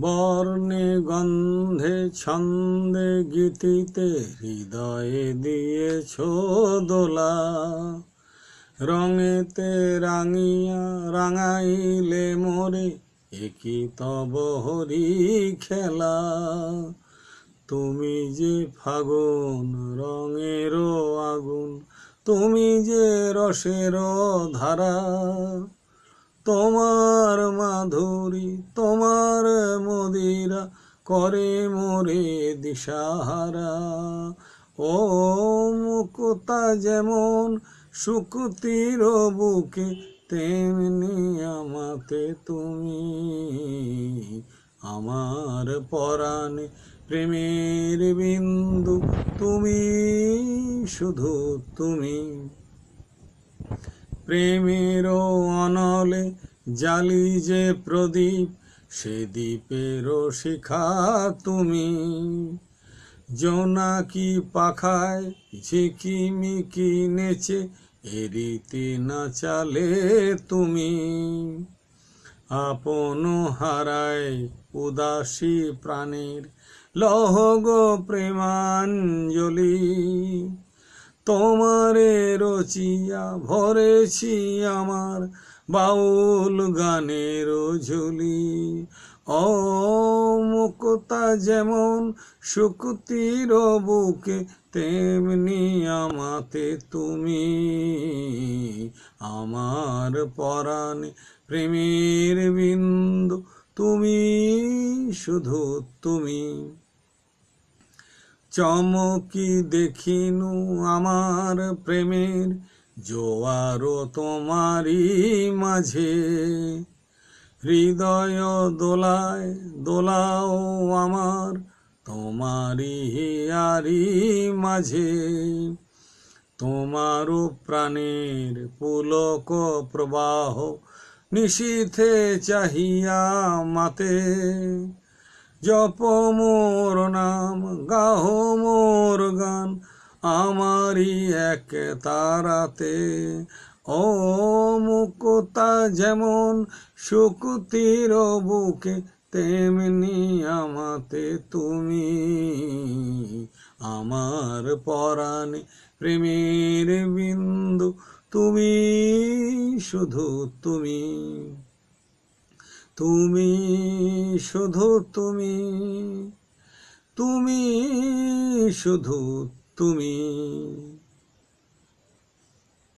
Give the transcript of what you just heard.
বর্ণে গন্ধে ছন্দে গীতিতে হৃদয়ে দিয়েছ দোলা। রঙেতে রাঙিয়া রাঙাইলে মোরে একই তব হরি খেলা। তুমি যে ফাগুন রঙেরও আগুন, তুমি যে রসের ধারা। তোমার মাধুরী, তোমার মদিরা করে মোরে দিশাহারা। ও মুকুতা যেমন সুকুতির বুকে, তেমনি আমাতে তুমি আমার পরাণে প্রেমের বিন্দু, তুমি শুধু তুমি। প্রেমের অনলে জালি যে প্রদীপ, সে দ্বীপের শিখা তুমি। জোনাকি পাখায় ঝিকিমিকি নেচে এরিতি নাচালে তুমি। আপন হারায় উদাসী প্রাণের লহগ প্রেমাঞ্জলি। তোমারে রচিয়া ভরেছি আমার বাউল গানের ঝুলি। ও মুক্তা যেমন শুক্তির বুকে, তেমনি আমাতে তুমি আমার পরাণে প্রেমের বিন্দু। তুমি শুধু তুমি। চমকি দেখিনু আমার প্রেমের, জোয়ারও তোমারই মাঝে। হৃদয় দোলায় দোলাও আমার, তোমারই হিয়ারি মাঝে। তোমারও প্রাণের পুলক প্রবাহ নিশীথে চাহিয়া মাতে। জপ মোর নাম, গাহ মোর গান আমারই এক তারাতে। ও মুকুতা যেমন শুকুতির বুকে, তেমনি আমাতে তুমি। আমার পরাণে প্রেমের বিন্দু, তুমি শুধু তুমি। তুমি শুধু তুমি তুমি শুধু তুমি।